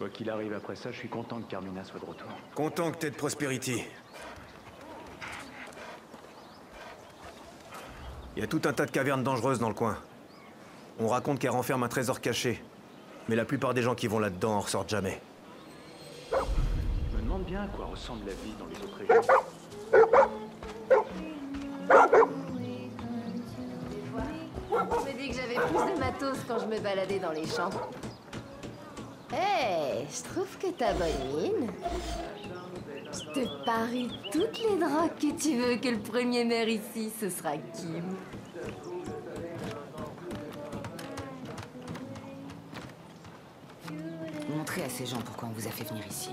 Quoi qu'il arrive après ça, je suis content que Carmina soit de retour. Content que t'aies de Prosperity. Il y a tout un tas de cavernes dangereuses dans le coin. On raconte qu'elles renferment un trésor caché. Mais la plupart des gens qui vont là-dedans en ressortent jamais. Je me demande bien à quoi ressemble la vie dans les autres régions. Je me dis que j'avais plus de matos quand je me baladais dans les champs. Hé, je trouve que t'as bonne mine. Je te parie toutes les drogues que tu veux que le premier maire ici, ce sera Kim. Montrez à ces gens pourquoi on vous a fait venir ici.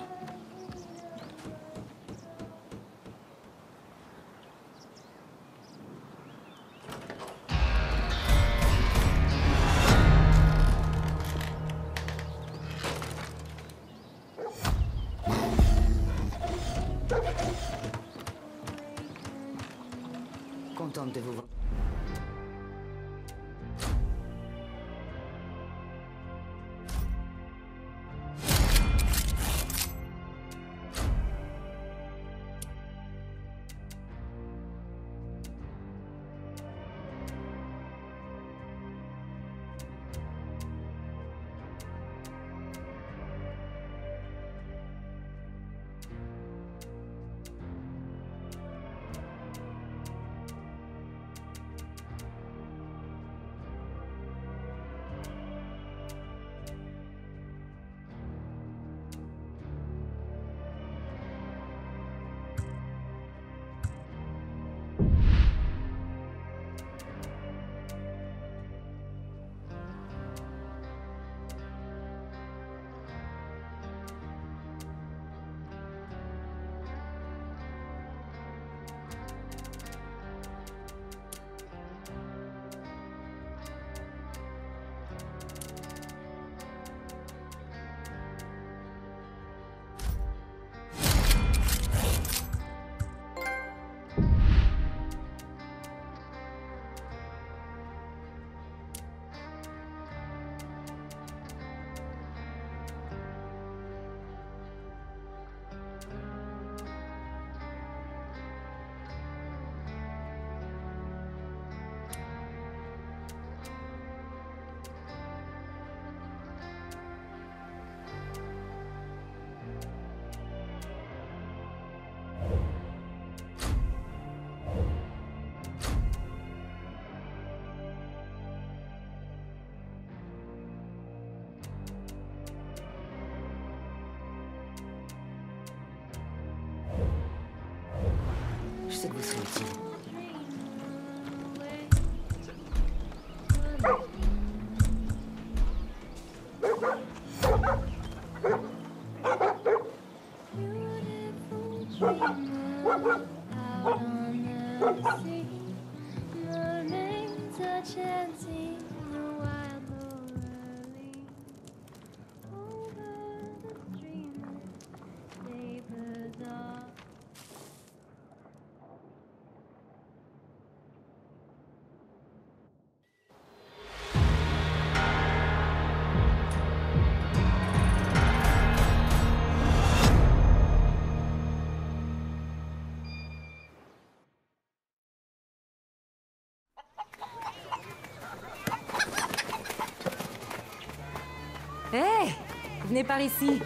Venez par ici.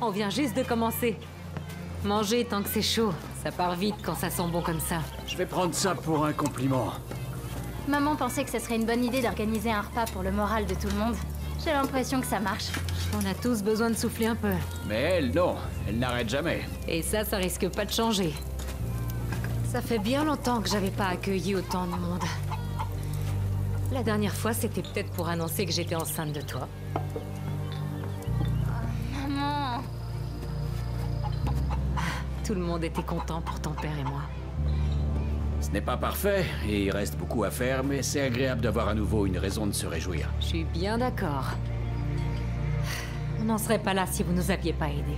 On vient juste de commencer. Mangez tant que c'est chaud. Ça part vite quand ça sent bon comme ça. Je vais prendre ça pour un compliment. Maman pensait que ce serait une bonne idée d'organiser un repas pour le moral de tout le monde. J'ai l'impression que ça marche. On a tous besoin de souffler un peu. Mais elle, non. Elle n'arrête jamais. Et ça, ça risque pas de changer. Ça fait bien longtemps que j'avais pas accueilli autant de monde. La dernière fois, c'était peut-être pour annoncer que j'étais enceinte de toi. Tout le monde était content pour ton père et moi. Ce n'est pas parfait, et il reste beaucoup à faire, mais c'est agréable d'avoir à nouveau une raison de se réjouir. Je suis bien d'accord. On n'en serait pas là si vous nous aviez pas aidés.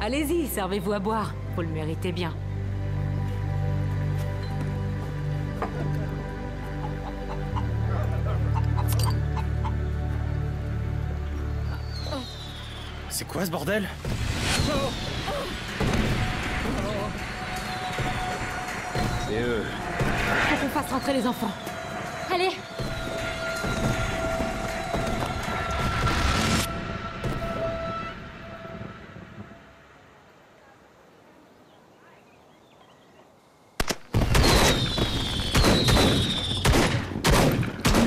Allez-y, servez-vous à boire. Vous le méritez bien. C'est quoi ce bordel? C'est eux. Faut qu'on fasse rentrer les enfants. Allez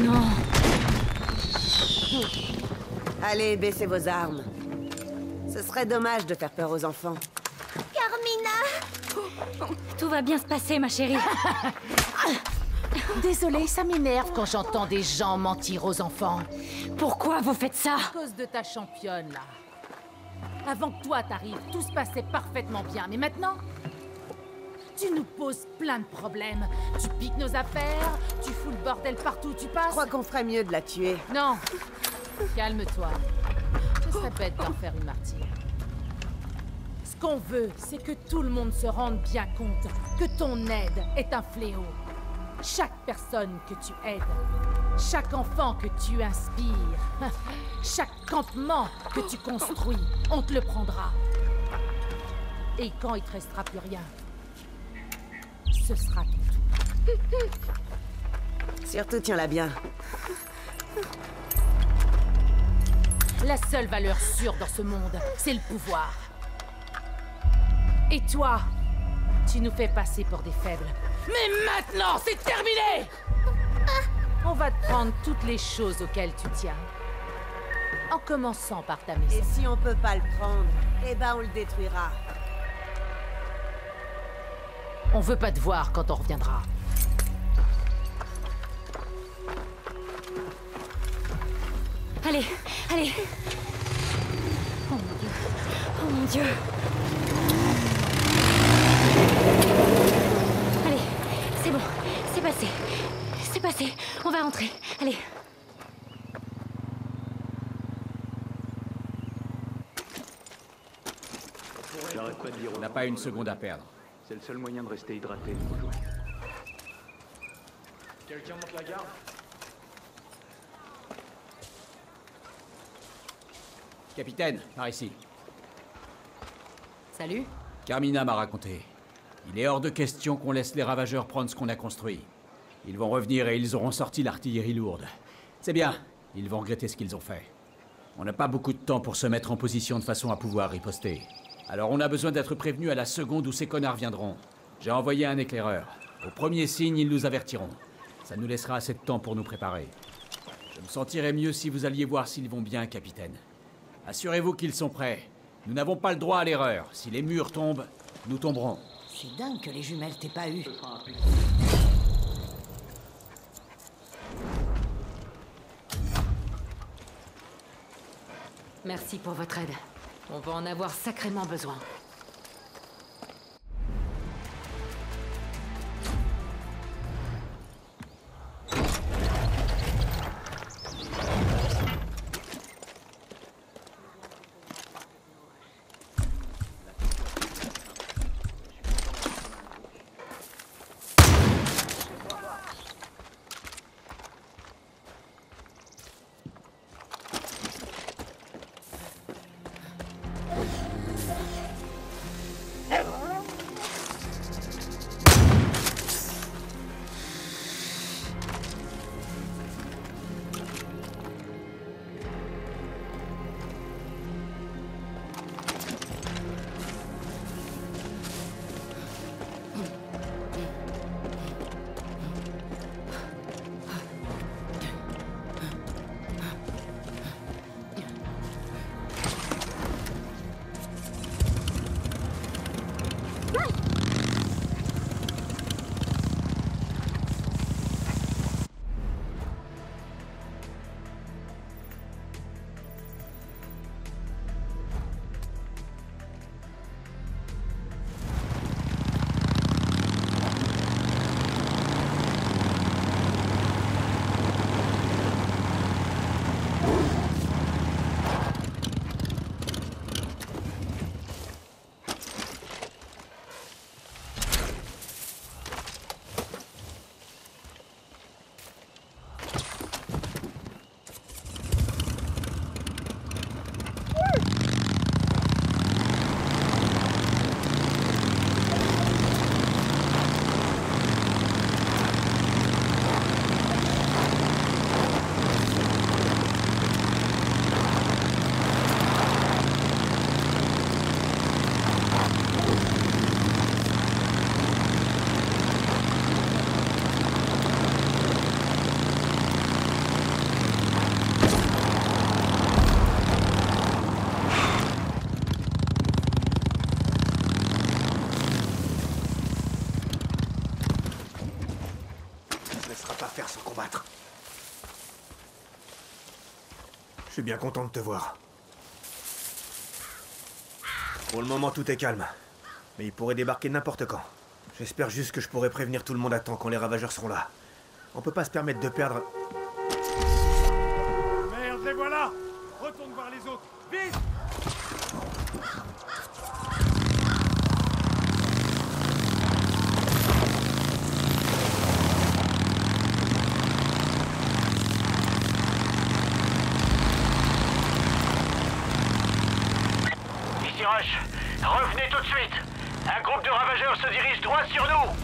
Non. Allez, baissez vos armes. Ce serait dommage de faire peur aux enfants. Tout va bien se passer, ma chérie. Désolée, ça m'énerve quand j'entends des gens mentir aux enfants. Pourquoi vous faites ça? À cause de ta championne, là. Avant que toi t'arrives, tout se passait parfaitement bien. Mais maintenant, tu nous poses plein de problèmes. Tu piques nos affaires, tu fous le bordel partout où tu Je passes. crois qu'on ferait mieux de la tuer. Non Calme-toi. Ce serait bête d'en faire une martyre. Ce qu'on veut, c'est que tout le monde se rende bien compte que ton aide est un fléau. Chaque personne que tu aides, chaque enfant que tu inspires, chaque campement que tu construis, on te le prendra. Et quand il te restera plus rien, ce sera ton tour. Surtout, tiens-la bien. La seule valeur sûre dans ce monde, c'est le pouvoir. Et toi, tu nous fais passer pour des faibles. Mais maintenant, c'est terminé On va te prendre toutes les choses auxquelles tu tiens. En commençant par ta Et maison. si on peut pas le prendre, eh ben on le détruira. On veut pas te voir quand on reviendra. Allez, allez. Oh mon dieu. Oh mon dieu. Allez, c'est bon. C'est passé. C'est passé. On va rentrer. Allez. J'arrête pas de dire, on n'a pas une seconde à perdre. C'est le seul moyen de rester hydraté. Quelqu'un monte la garde? Capitaine, par ici. Salut. Carmina m'a raconté. Il est hors de question qu'on laisse les ravageurs prendre ce qu'on a construit. Ils vont revenir et ils auront sorti l'artillerie lourde. C'est bien, ils vont regretter ce qu'ils ont fait. On n'a pas beaucoup de temps pour se mettre en position de façon à pouvoir riposter. Alors on a besoin d'être prévenus à la seconde où ces connards viendront. J'ai envoyé un éclaireur. Au premier signe, ils nous avertiront. Ça nous laissera assez de temps pour nous préparer. Je me sentirais mieux si vous alliez voir s'ils vont bien, capitaine. Assurez-vous qu'ils sont prêts. Nous n'avons pas le droit à l'erreur. Si les murs tombent, nous tomberons. C'est dingue que les jumelles t'aient pas eu. Merci pour votre aide. On va en avoir sacrément besoin. Suis bien content de te voir. Pour le moment, tout est calme. Mais il pourrait débarquer n'importe quand. J'espère juste que je pourrai prévenir tout le monde à temps quand les ravageurs seront là. On peut pas se permettre de perdre... Merde, les voilà Retourne voir les autres Vite Ici Rush, revenez tout de suite. Un groupe de ravageurs se dirige droit sur nous.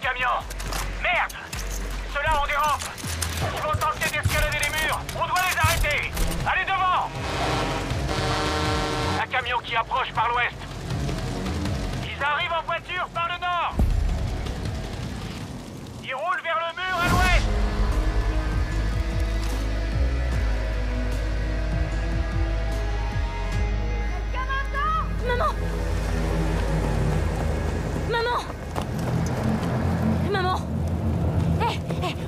Camions Merde. Ceux-là ont des Ils vont tenter d'escalader les murs. On doit les arrêter. Allez devant. Un camion qui approche par l'ouest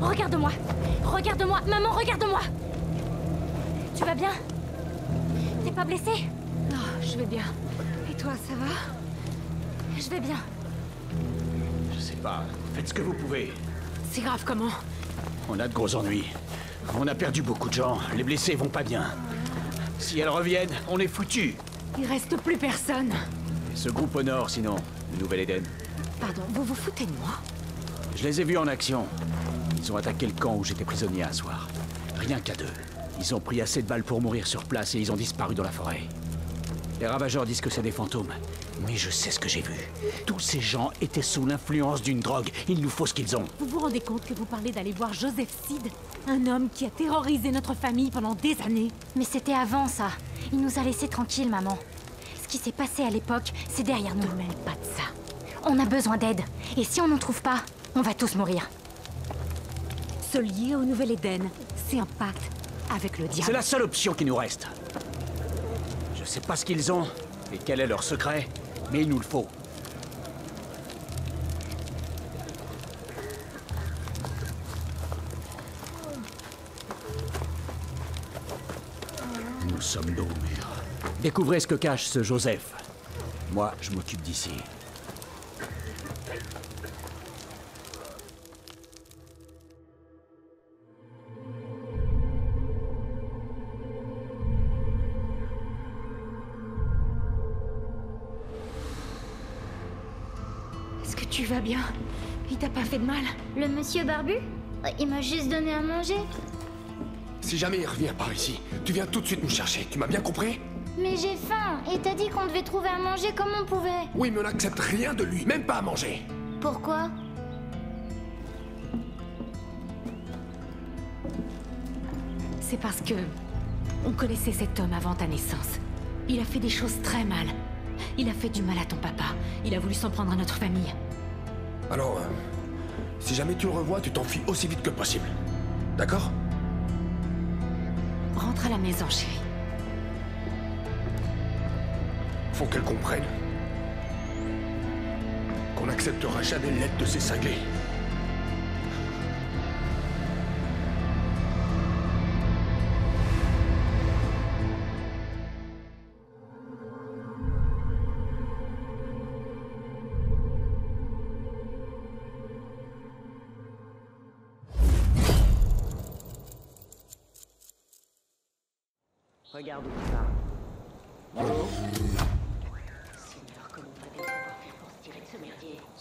regarde-moi Regarde-moi Maman, regarde-moi Tu vas bien? T'es pas blessée Oh, je vais bien. Et toi, ça va? Je vais bien. Je sais pas. Faites ce que vous pouvez. C'est grave comment? On a de gros ennuis. On a perdu beaucoup de gens. Les blessés vont pas bien. Si elles reviennent, on est foutus. Il reste plus personne. Et ce groupe au nord, sinon, le Nouvel-Éden. Pardon, vous vous foutez de moi? Je les ai vus en action. Ils ont attaqué le camp où j'étais prisonnier un soir. Rien qu'à deux. Ils ont pris assez de balles pour mourir sur place et ils ont disparu dans la forêt. Les ravageurs disent que c'est des fantômes. Mais je sais ce que j'ai vu. Tous ces gens étaient sous l'influence d'une drogue. Il nous faut ce qu'ils ont. Vous vous rendez compte que vous parlez d'aller voir Joseph Seed Un homme qui a terrorisé notre famille pendant des années Mais c'était avant ça. Il nous a laissés tranquilles, maman. Ce qui s'est passé à l'époque, c'est derrière nous. Ne mêle pas de ça. On a besoin d'aide. Et si on n'en trouve pas, on va tous mourir. Se lier au Nouvel Éden, c'est un pacte avec le diable. C'est la seule option qui nous reste. Je sais pas ce qu'ils ont et quel est leur secret, mais il nous le faut. Nous sommes murs. Découvrez ce que cache ce Joseph. Moi, je m'occupe d'ici. Bien Il t'a pas fait de mal Le monsieur barbu Il m'a juste donné à manger. Si jamais il revient par ici, tu viens tout de suite nous chercher, tu m'as bien compris? Mais j'ai faim Et t'as dit qu'on devait trouver à manger comme on pouvait. Oui, mais on n'accepte rien de lui, même pas à manger. Pourquoi? C'est parce que on connaissait cet homme avant ta naissance. Il a fait des choses très mal. Il a fait du mal à ton papa. Il a voulu s'en prendre à notre famille. Alors, euh, si jamais tu le revois, tu t'enfuis aussi vite que possible. D'accord Rentre à la maison, chérie. Faut qu'elle comprenne qu'on n'acceptera jamais l'aide de ces cinglés.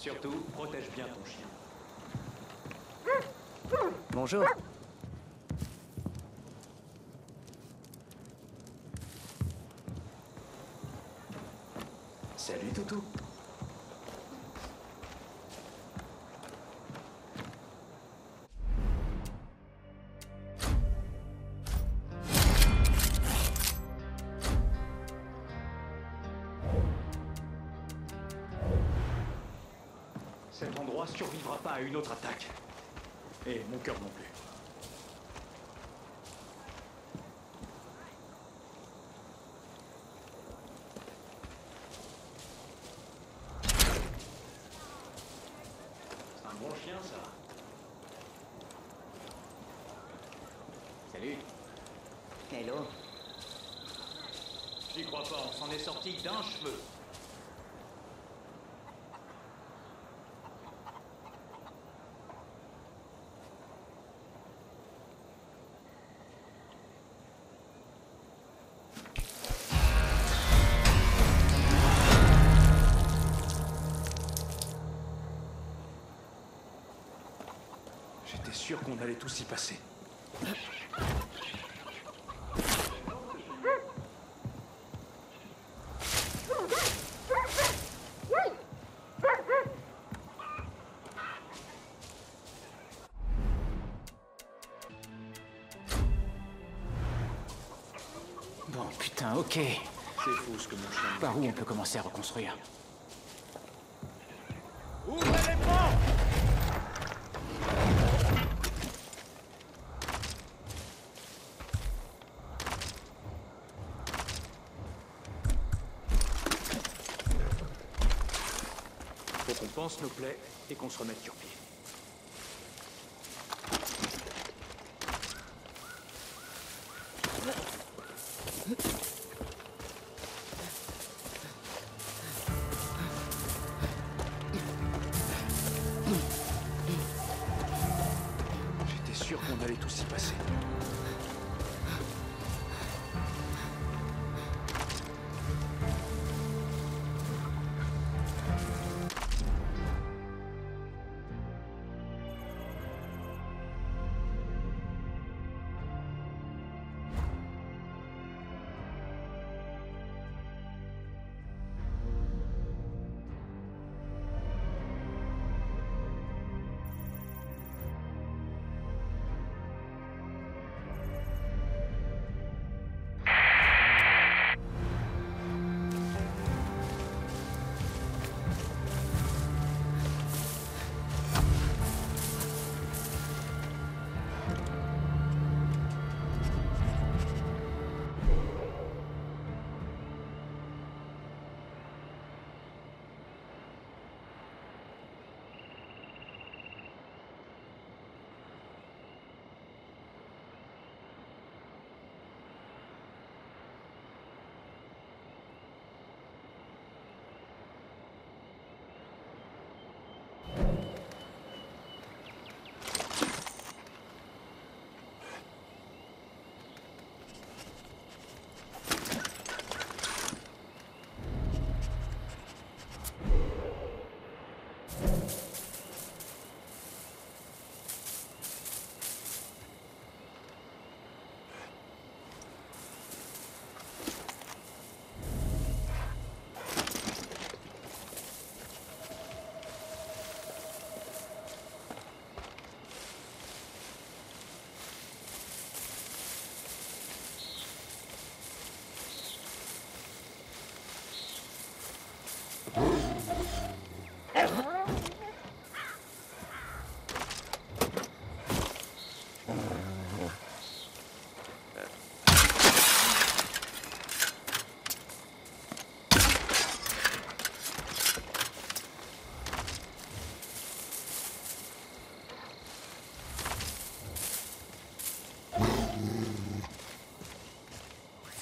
Surtout, protège bien ton chien. Bonjour. Salut Toutou. 14, on est sorti d'un cheveu. J'étais sûr qu'on allait tous y passer. Par où on peut commencer à reconstruire Ouvrez les portes Faut qu'on pense nos plaies et qu'on se remette sur pied. sûr qu'on allait tous y passer.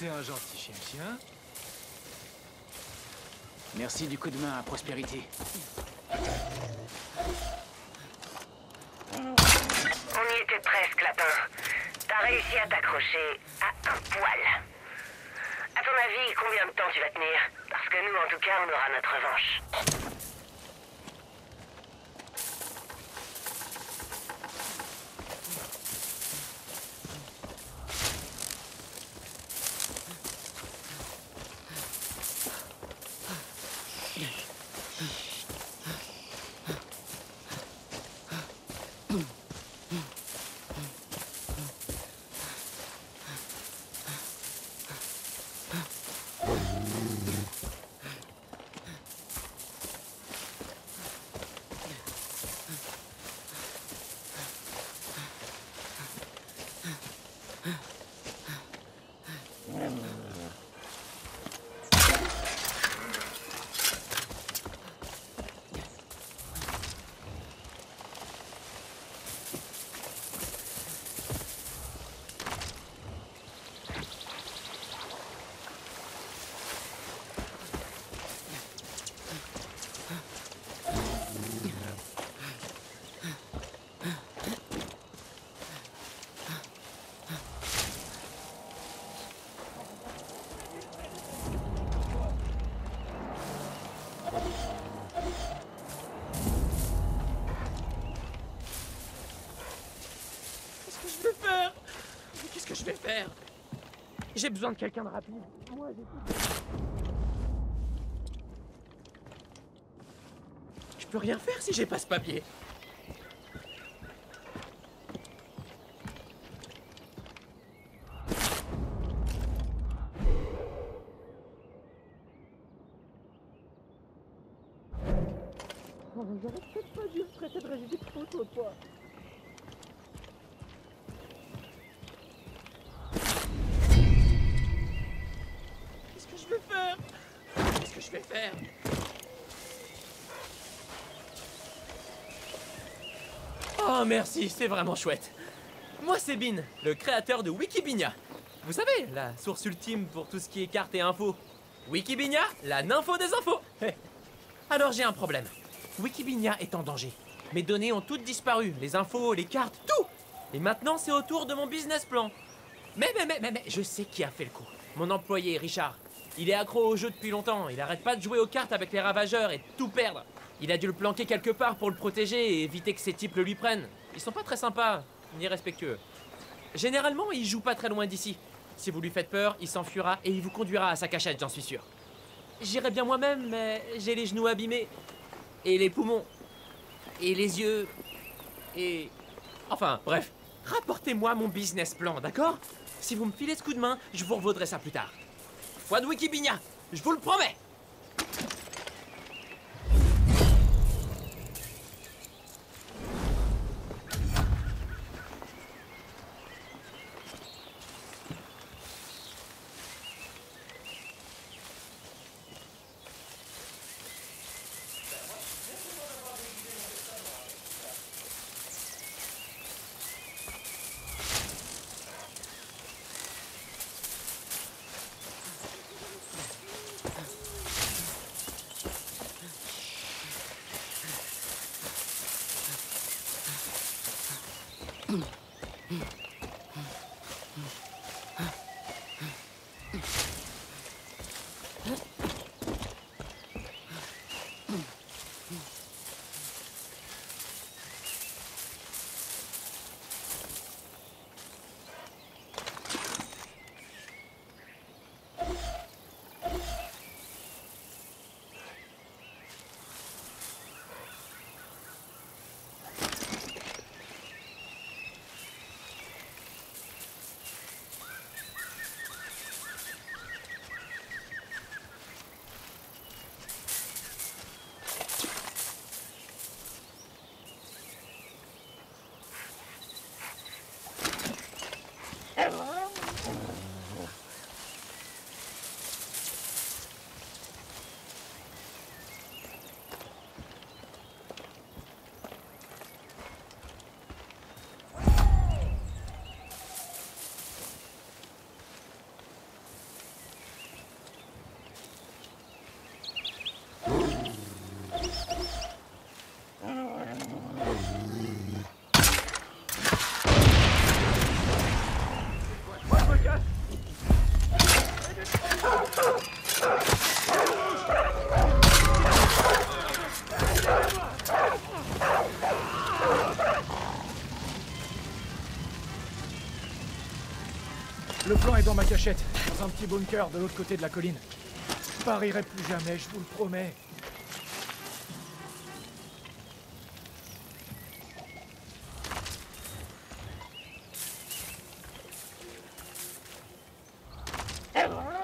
C'est un gentil chien-chien. Merci du coup de main à Prospérité. On y était presque, lapin. T'as réussi à t'accrocher à un poil. À ton avis, combien de temps tu vas tenir? Parce que nous, en tout cas, on aura notre revanche. Qu'est-ce que je vais faire Mais Qu'est-ce que je vais J'ai besoin de quelqu'un de rapide. Moi. Je peux rien faire si j'ai pas ce papier. Oh, mais j'aurais peut-être pas dû me traiter de ridicule trop toi. Qu'est-ce que je vais faire Qu'est-ce que je vais faire Oh merci, c'est vraiment chouette. Moi c'est Bin, le créateur de Wikibinia. Vous savez, la source ultime pour tout ce qui est cartes et infos. Wikibinia, la nympho des infos. Alors j'ai un problème. Wikibinia est en danger. Mes données ont toutes disparu, les infos, les cartes, tout Et maintenant, c'est au tour de mon business plan. Mais, mais, mais, mais, mais, je sais qui a fait le coup. Mon employé, Richard. Il est accro au jeu depuis longtemps. Il arrête pas de jouer aux cartes avec les ravageurs et de tout perdre. Il a dû le planquer quelque part pour le protéger et éviter que ces types le lui prennent. Ils sont pas très sympas, ni respectueux. Généralement, il joue pas très loin d'ici. Si vous lui faites peur, il s'enfuira et il vous conduira à sa cachette, j'en suis sûr. J'irai bien moi-même, mais j'ai les genoux abîmés. Et les poumons. Et les yeux. Et. Enfin, bref. Rapportez-moi mon business plan, d'accord? Si vous me filez ce coup de main, je vous revaudrai ça plus tard. Foi de Wikibinia, je vous le promets ma cachette, dans un petit bunker de l'autre côté de la colline. Je parierai plus jamais, je vous le promets. Eh,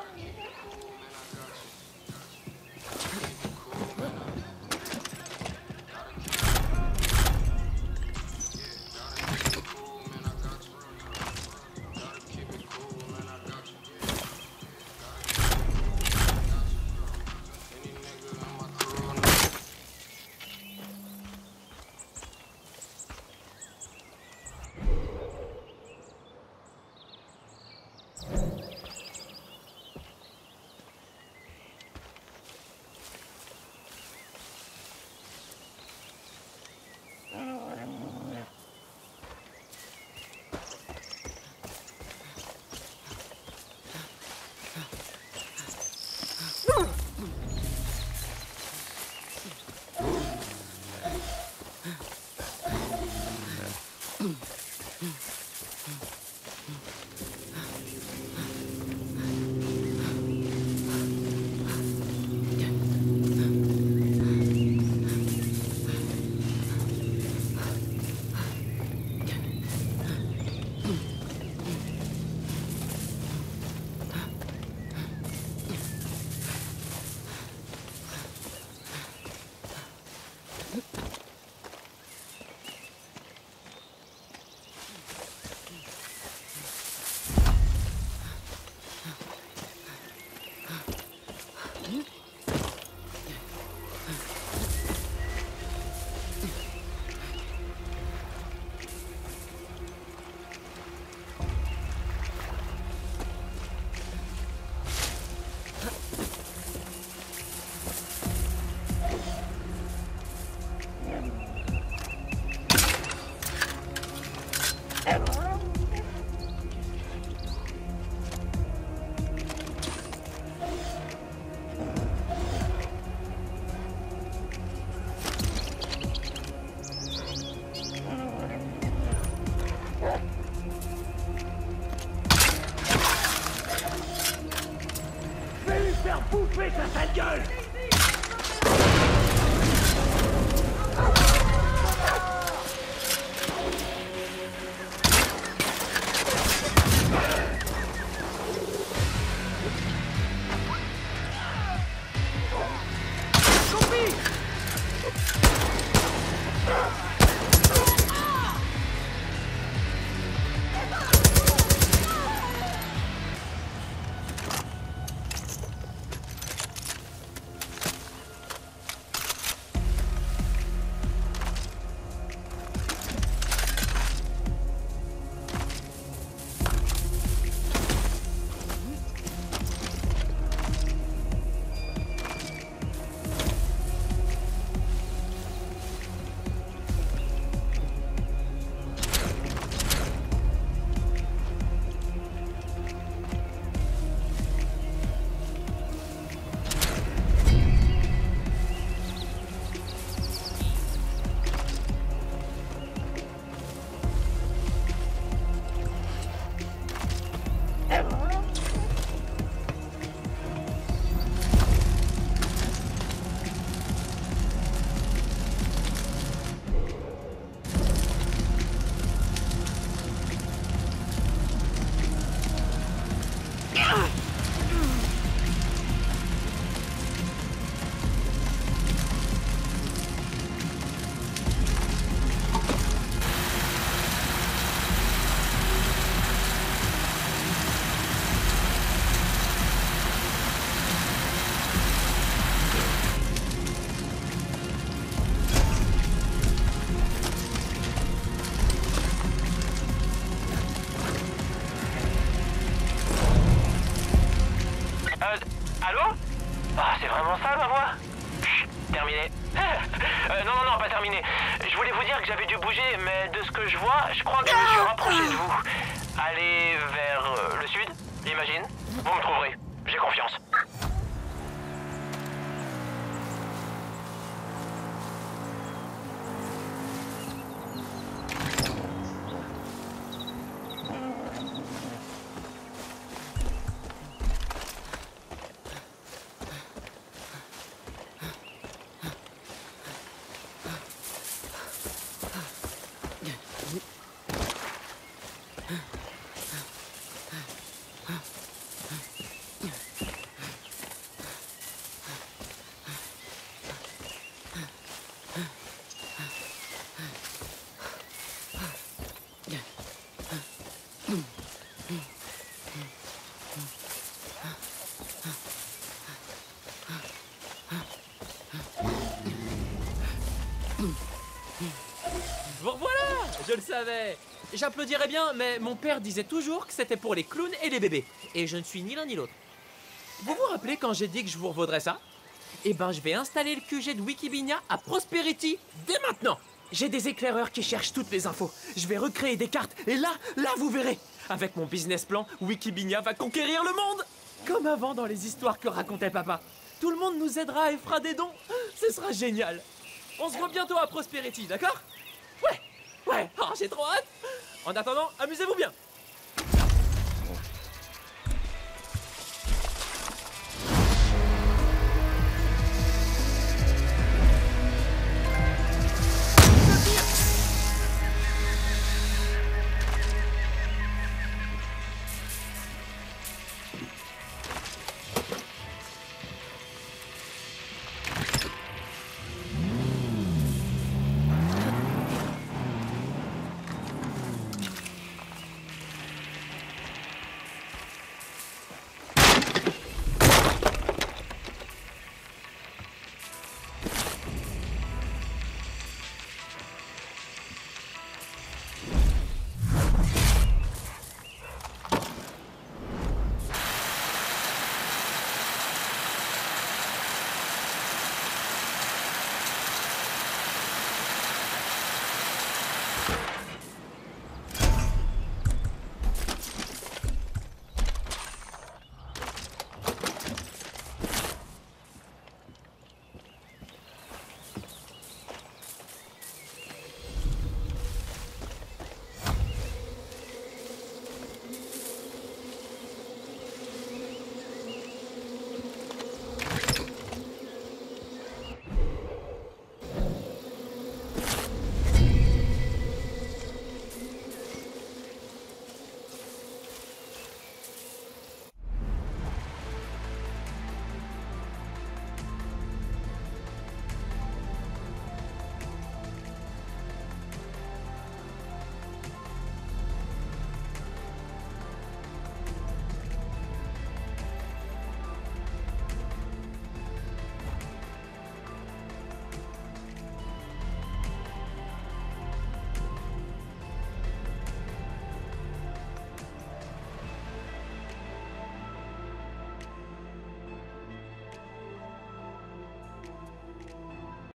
le savais J'applaudirais bien, mais mon père disait toujours que c'était pour les clowns et les bébés. Et je ne suis ni l'un ni l'autre. Vous vous rappelez quand j'ai dit que je vous revaudrais ça? Eh ben, je vais installer le QG de Wikibinia à Prosperity dès maintenant J'ai des éclaireurs qui cherchent toutes les infos. Je vais recréer des cartes, et là, là, vous verrez Avec mon business plan, Wikibinia va conquérir le monde Comme avant dans les histoires que racontait papa. Tout le monde nous aidera et fera des dons. Ce sera génial on se voit bientôt à Prosperity, d'accord? Ouais Ouais, j'ai trop hâte. En attendant, amusez-vous bien